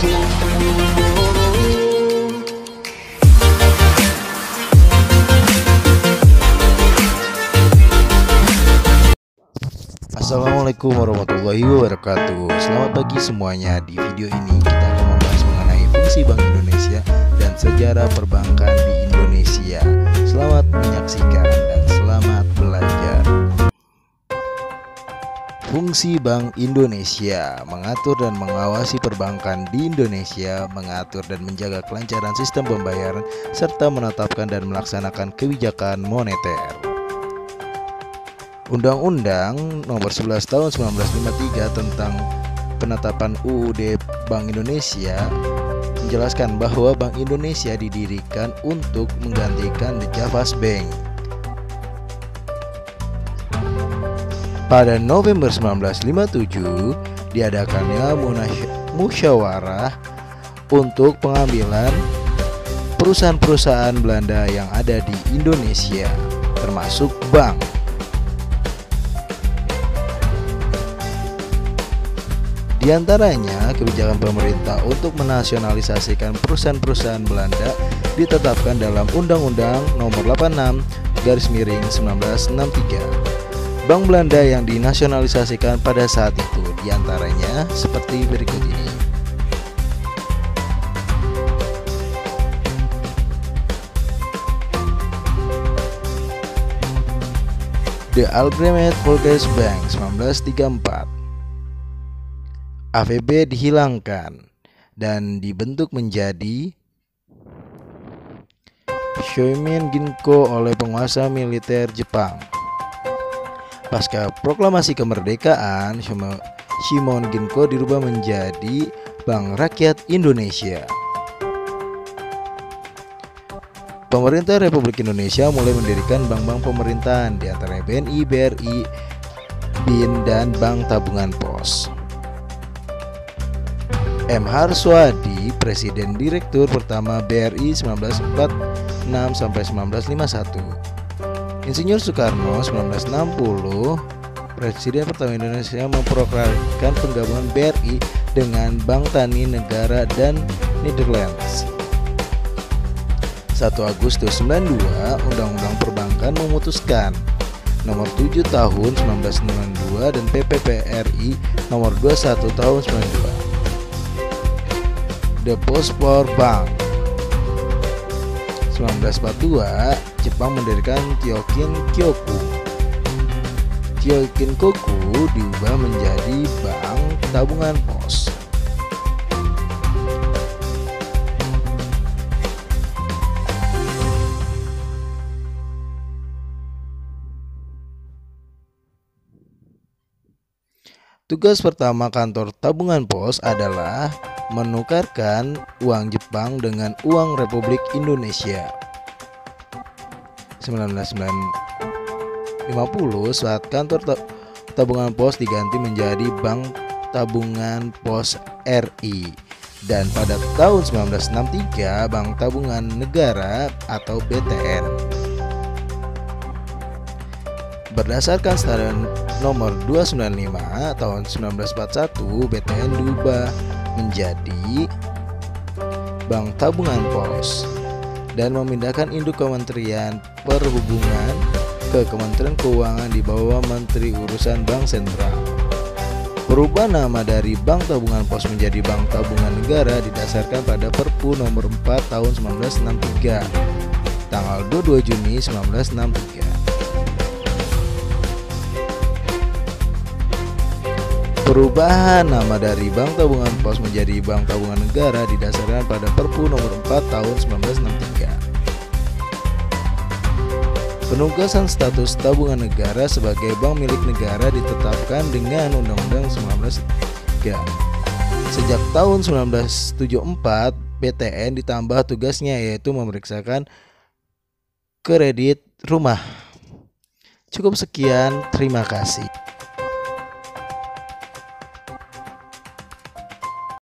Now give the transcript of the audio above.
Assalamualaikum warahmatullahi wabarakatuh. Selamat pagi semuanya. Di video ini kita akan membahas mengenai fungsi Bank Indonesia Dan sejarah perbankan di Fungsi Bank Indonesia mengatur dan mengawasi perbankan di Indonesia, mengatur dan menjaga kelancaran sistem pembayaran, serta menetapkan dan melaksanakan kebijakan moneter. Undang-Undang Nomor 11 Tahun 1953 tentang penetapan UUD Bank Indonesia menjelaskan bahwa Bank Indonesia didirikan untuk menggantikan The Javas Bank. Pada November 1957 diadakannya musyawarah untuk pengambilan perusahaan-perusahaan Belanda yang ada di Indonesia termasuk bank Di antaranya, kebijakan pemerintah untuk menasionalisasikan perusahaan-perusahaan Belanda ditetapkan dalam Undang-Undang Nomor 86 Garis Miring 1963. Bank Belanda yang dinasionalisasikan pada saat itu di antaranya seperti berikut ini. The Algemet Volksbank Bank 1934 AVB dihilangkan dan dibentuk menjadi Shoimin Ginko oleh penguasa militer Jepang. Pasca proklamasi kemerdekaan, Shimon Ginko dirubah menjadi Bank Rakyat Indonesia. Pemerintah Republik Indonesia mulai mendirikan bank-bank pemerintahan di antara BNI, BRI, BIN, dan Bank Tabungan Pos. M. Harswadi, Presiden Direktur pertama BRI 1946 sampai 1951. Insinyur Soekarno 1960, Presiden pertama Indonesia memproklamasikan penggabungan BRI dengan Bank Tani Negara dan Netherlands. 1 Agustus 92, Undang-Undang Perbankan memutuskan nomor 7 tahun 1992 dan PPPRI nomor 21 tahun 92 The Power Bank 1942 Jepang mendirikan Kyokin Kyoku. Kyokin Koku diubah menjadi bank tabungan. pos Tugas pertama kantor tabungan pos adalah menukarkan uang Jepang dengan uang Republik Indonesia. 1950 saat kantor tabungan pos diganti menjadi Bank Tabungan Pos RI dan pada tahun 1963 Bank Tabungan Negara atau BTN. Berdasarkan stadion nomor 295 tahun 1941 BTN diubah menjadi Bank Tabungan Pos dan memindahkan induk Kementerian Perhubungan ke Kementerian Keuangan di bawah Menteri Urusan Bank Sentral. Perubahan nama dari Bank Tabungan Pos menjadi Bank Tabungan Negara didasarkan pada Perpu nomor 4 tahun 1963 tanggal 22 Juni 1963. Perubahan nama dari Bank Tabungan Pos menjadi Bank Tabungan Negara didasarkan pada Perpu nomor 4 tahun 1963. Penugasan status tabungan negara sebagai bank milik negara ditetapkan dengan Undang-Undang 1903. Sejak tahun 1974, BTN ditambah tugasnya yaitu memeriksakan kredit rumah. Cukup sekian, terima kasih.